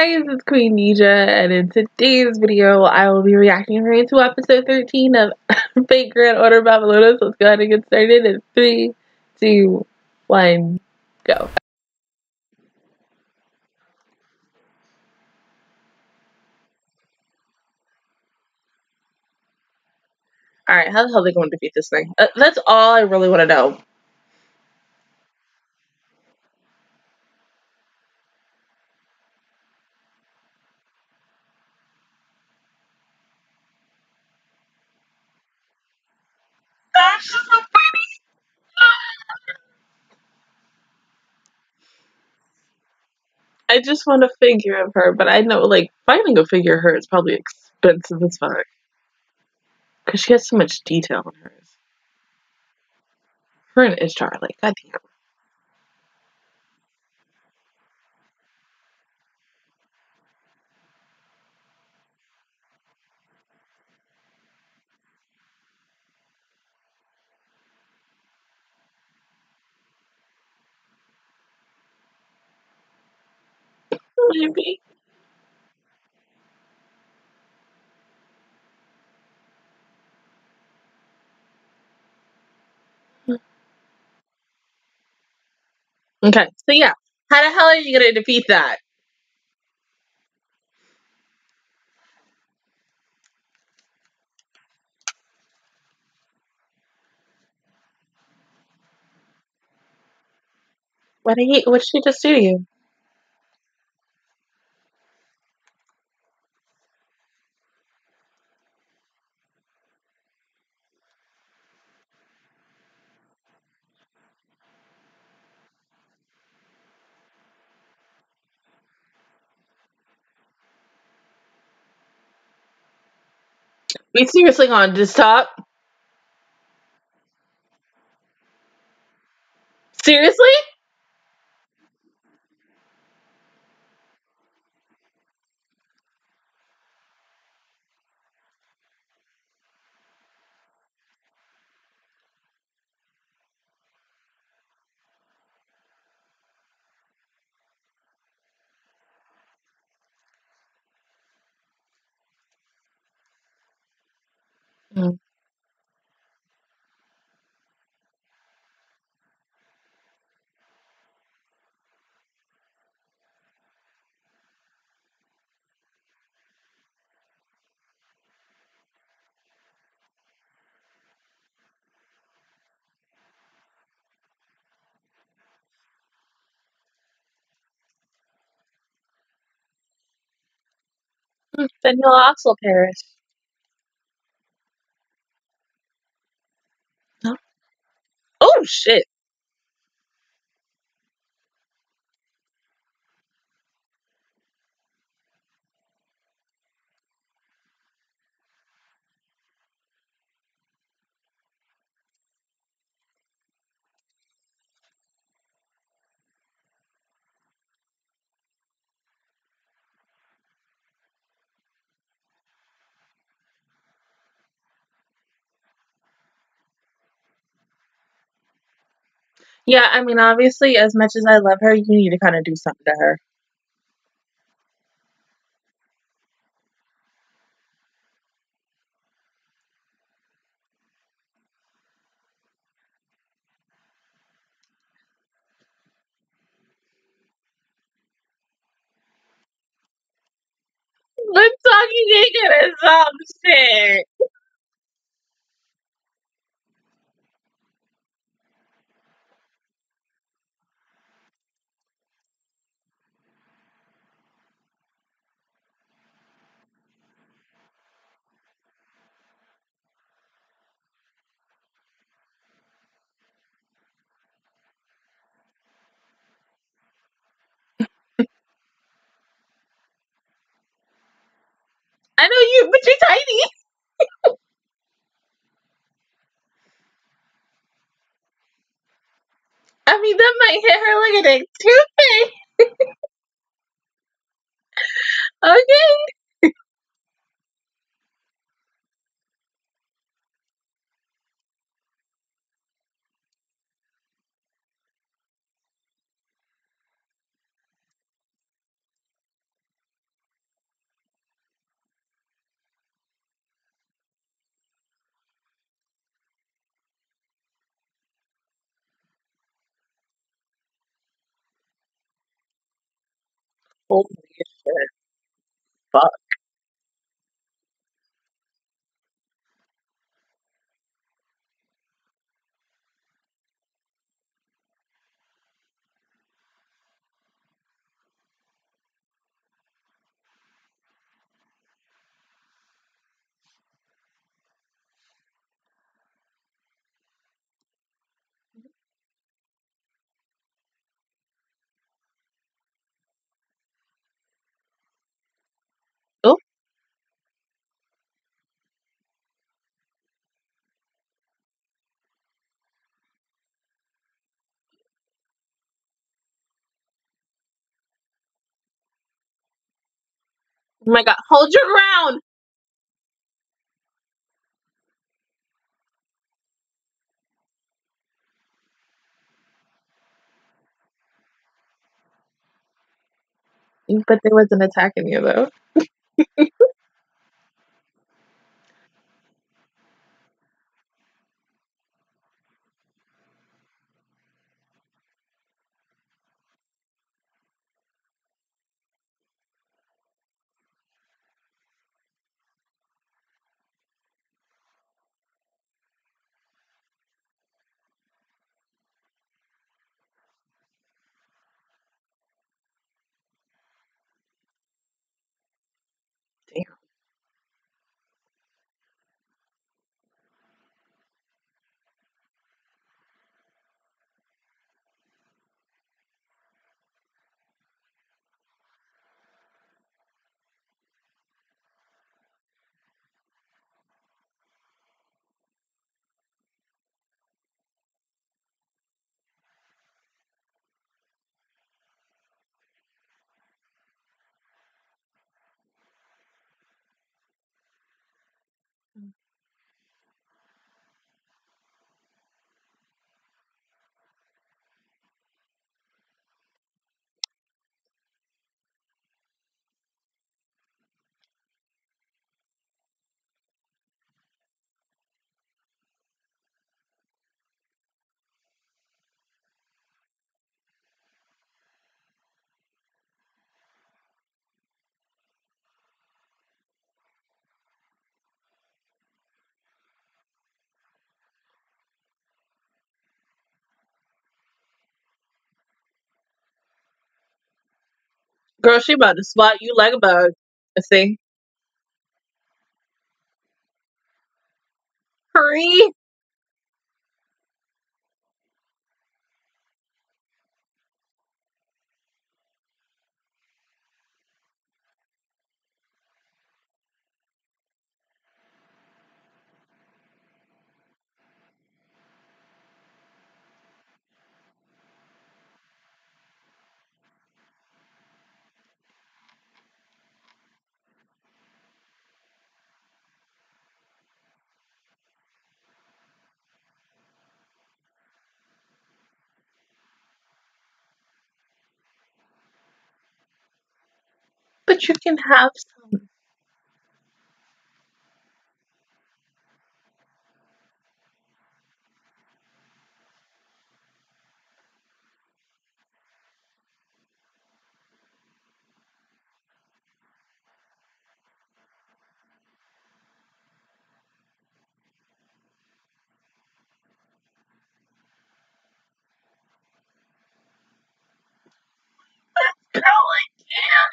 Guys, it's Queendija, and in today's video, I will be reacting right to episode 13 of Fate Grand Order Babylonia. So let's go ahead and get started in 3, 2, 1, go. Alright, how the hell are they going to defeat this thing? Uh, that's all I really want to know. I just want a figure of her, but I know, like, finding a figure of her is probably expensive as fuck. Because she has so much detail in hers. Her and Ishtar, like, goddamn. Maybe. Okay, so yeah, how the hell are you gonna defeat that? What did he? What did she just do to you? We seriously gonna just stop? Seriously? Then he'll also perish. No. Oh shit! Yeah, I mean, obviously, as much as I love her, you need to kind of do something to her. Let's talking naked or some shit. I know you, but you're tiny. I mean, that might hit her like a toothpick. okay. Holy shit. Fuck. Oh, oh my god. Hold your ground! But they wasn't attacking you though. Damn. Girl, she about to swat you like a bug. See. Hurry! But you can have some. Girl, I can't.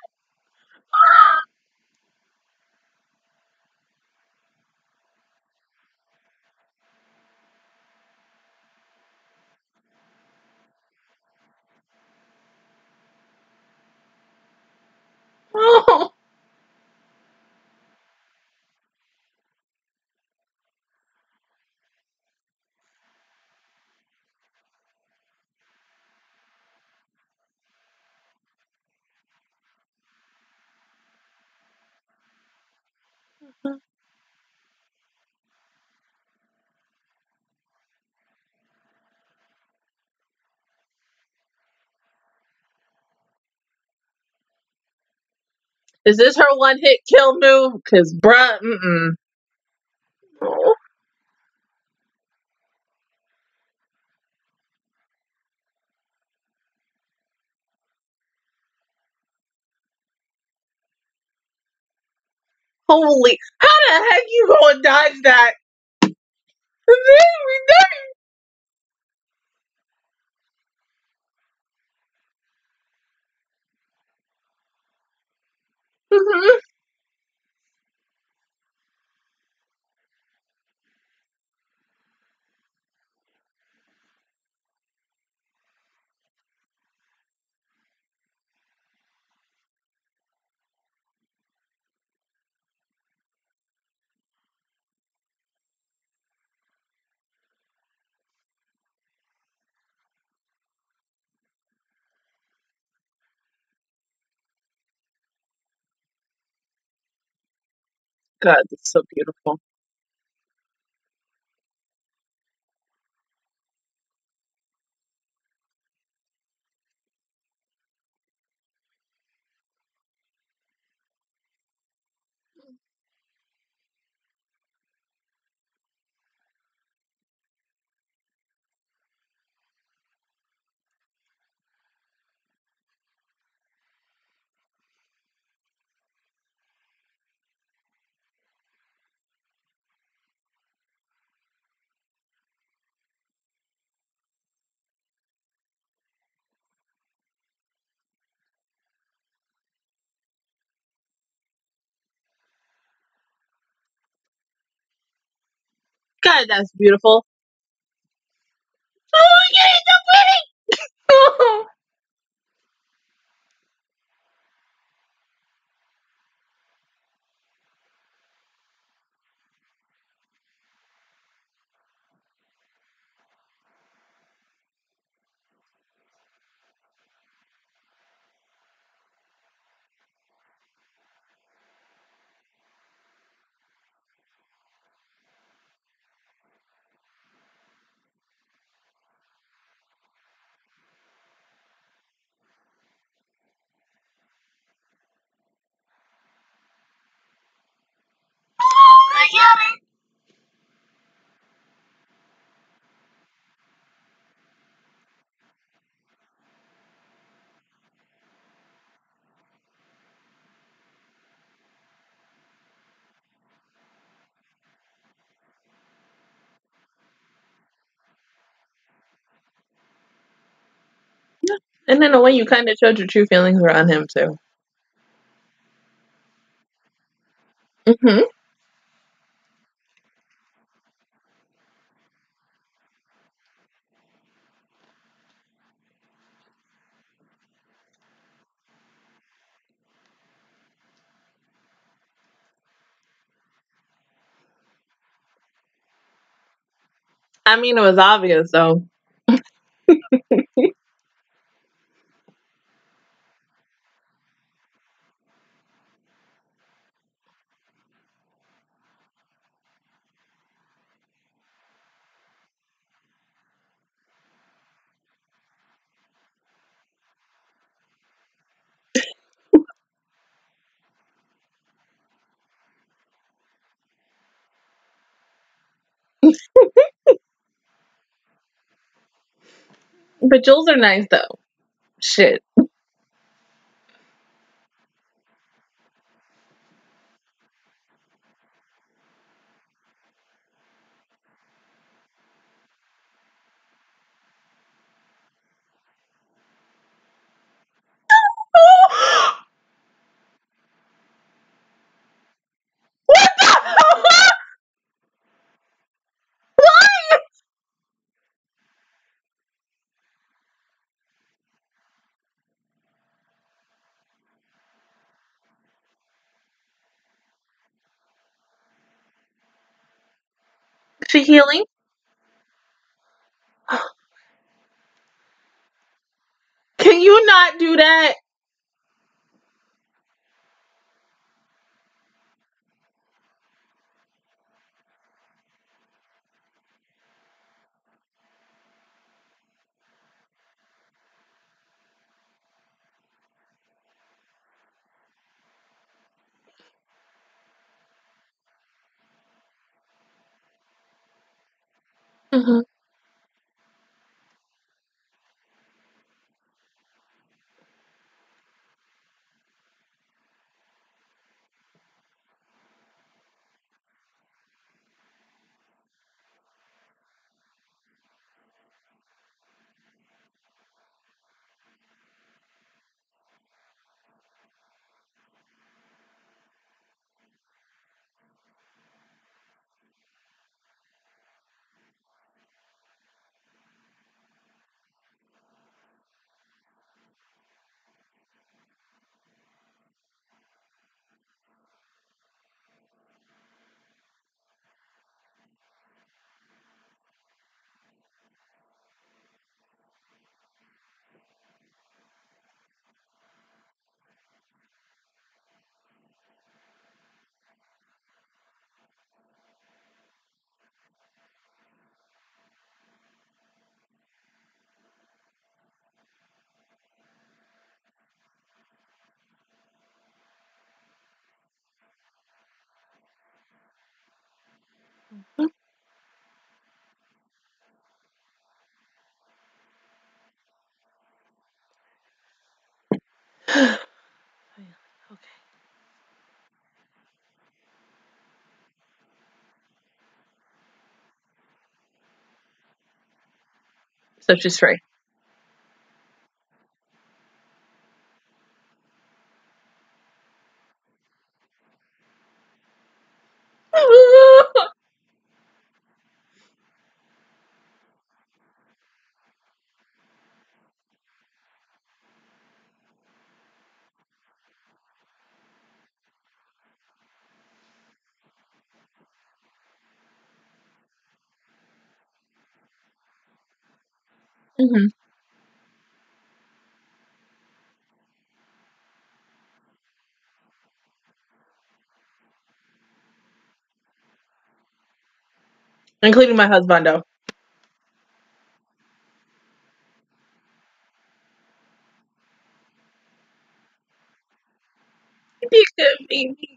Oh. Is this her one hit kill move? Cause bruh, mm mm. Holy, how the heck you gonna dodge that? Mhm. God, it's so beautiful. God, that's beautiful. Oh my God, it's so pretty. oh my God. And in a way, you kind of showed your true feelings on him too. hmm I mean, it was obvious though. But Jules are nice though. Shit. what the hell? Why? She healing? Can you not do that? ہاں okay. So she's free. Hmm Including my husband, though. You good baby.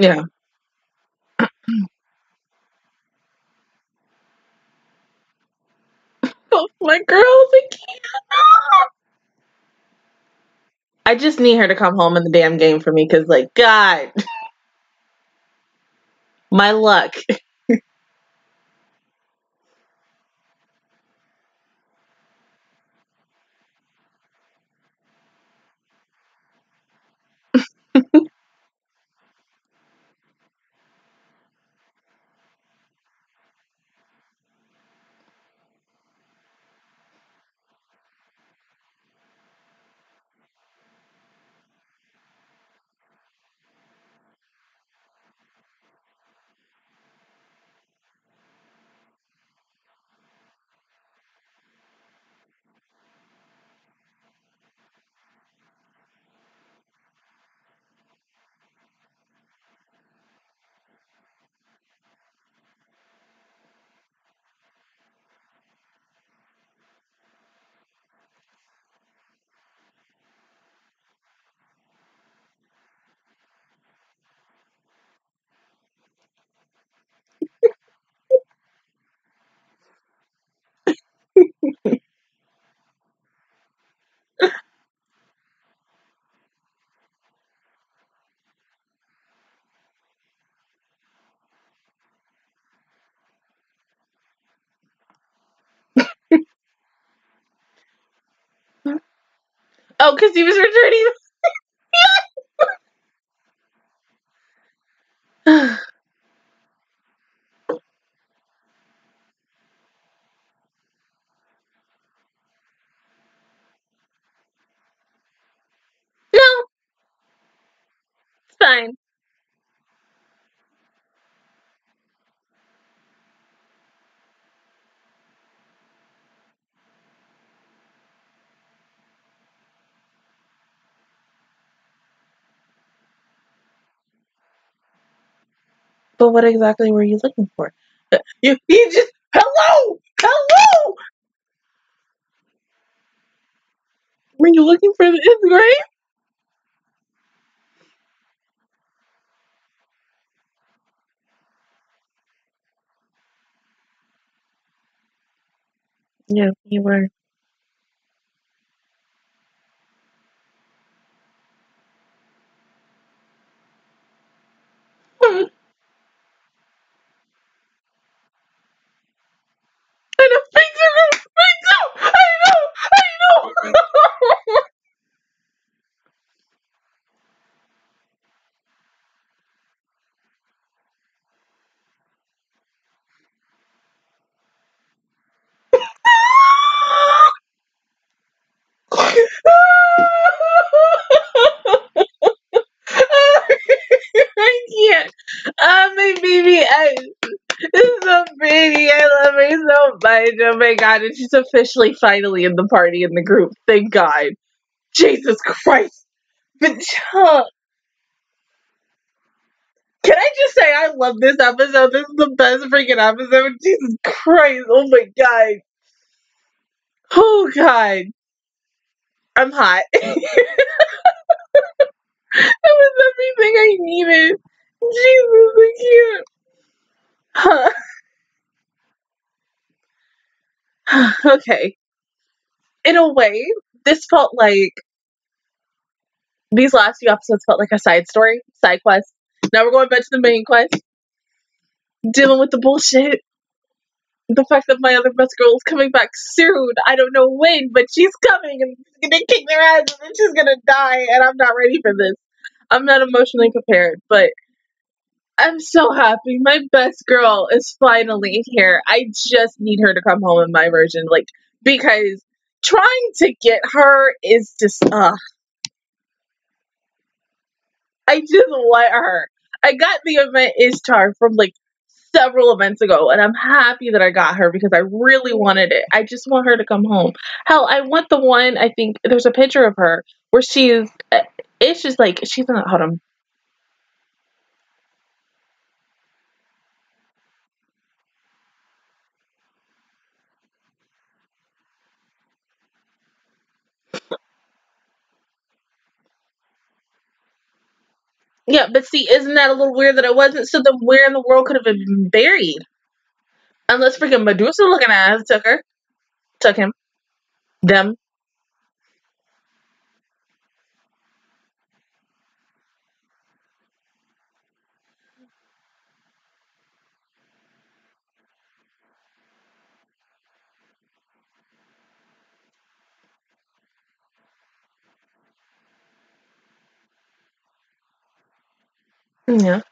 Yeah. My girls, I just need her to come home in the damn game for me, cause like God, my luck. Oh, cause he was returning. no, it's fine. But what exactly were you looking for? You, just hello, hello. Were you looking for the Instagram? Yeah, you were. Oh my, god, and she's officially finally in the party in the group. Thank God. Jesus Christ. But uh, can I just say I love this episode? This is the best freaking episode. Jesus Christ. Oh my god. Oh god. I'm hot. that was everything I needed. Jesus, I can't. Huh. okay. In a way, this felt like these last few episodes felt like a side story, side quest. Now we're going back to the main quest. Dealing with the bullshit. The fact that my other best girl is coming back soon. I don't know when, but she's coming and she's gonna kick their ass and then she's gonna die and I'm not ready for this. I'm not emotionally prepared, but I'm so happy. My best girl is finally here. I just need her to come home in my version, like because trying to get her is just uh I just want her. I got the event Ishtar from like several events ago, and I'm happy that I got her because I really wanted it. I just want her to come home. Hell, I want the one. I think there's a picture of her where she's. Uh, it's just like she's in. Hold on. Yeah, but see, isn't that a little weird that it wasn't? So then, where in the world could have been buried? Unless freaking Medusa looking ass took her, took him, them. Yeah.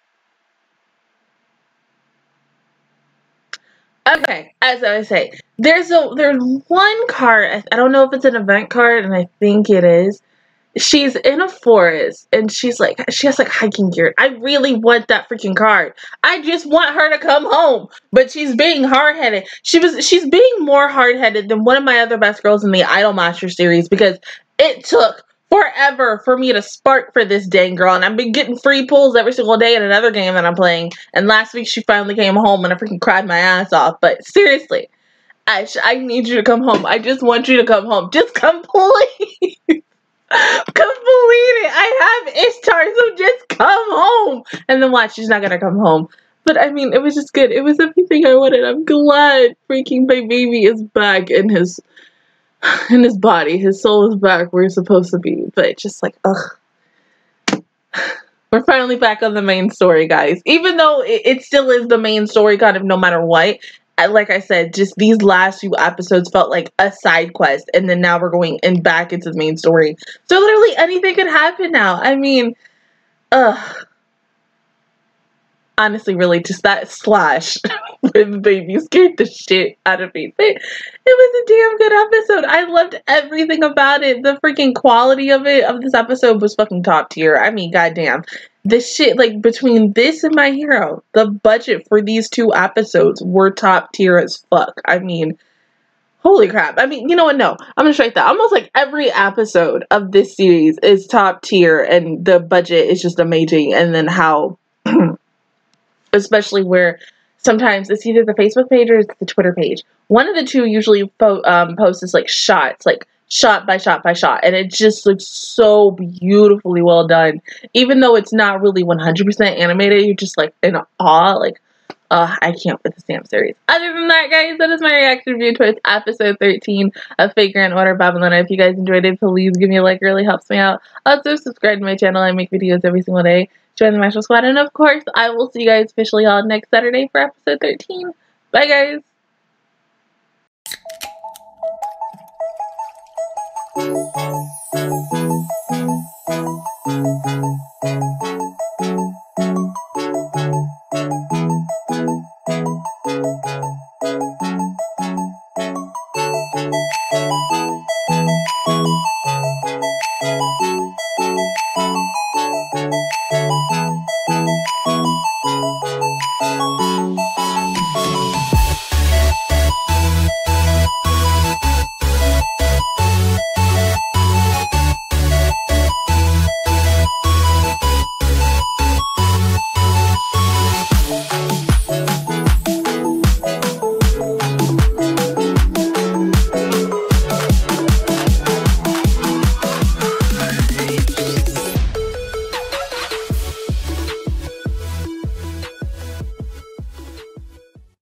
Okay, as I was saying, there's a there's one card. I, don't know if it's an event card, and I think it is. She's in a forest, and she's like she has like hiking gear. I really want that freaking card. I just want her to come home, but she's being hard headed. She was she's being more hard headed than one of my other best girls in the Idolmaster series because it took forever for me to spark for this dang girl. And I've been getting free pulls every single day in another game that I'm playing. And last week she finally came home and I freaking cried my ass off. But seriously, Ash, I need you to come home. I just want you to come home. Just complete. complete it. I have Ishtar, so just come home. And then watch, she's not gonna come home. But I mean, it was just good. It was everything I wanted. I'm glad freaking my baby is back in his in his body. His soul is back where it's supposed to be. But just like, ugh. We're finally back on the main story, guys. Even though it, it still is the main story, kind of no matter what. I, like I said, just these last few episodes felt like a side quest, and then now we're going in back into the main story. So literally anything could happen now. I mean, ugh honestly really just that slash with baby scared the shit out of me. It, was a damn good episode. I loved everything about it. The freaking quality of it of this episode was fucking top tier. I mean, goddamn. The shit like between this and my hero, the budget for these two episodes were top tier as fuck. I mean, holy crap. I mean, you know what? No, I'm gonna strike that. Almost like every episode of this series is top tier and the budget is just amazing. And then how especially where sometimes it's either the Facebook page or it's the Twitter page. One of the two usually po- um, posts like shots, like shot by shot by shot, and it just looks so beautifully well done. Even though it's not really 100% animated, you're just like in awe, like, uh, I can't with the Stamp series. Other than that, guys, that is my reaction review to episode 13 of Fate Grand Order Babylon. If you guys enjoyed it, please give me a like. It really helps me out. Also, subscribe to my channel. I make videos every single day join the Marshall Squad. And of course, I will see you guys officially on next Saturday for episode 13. Bye, guys.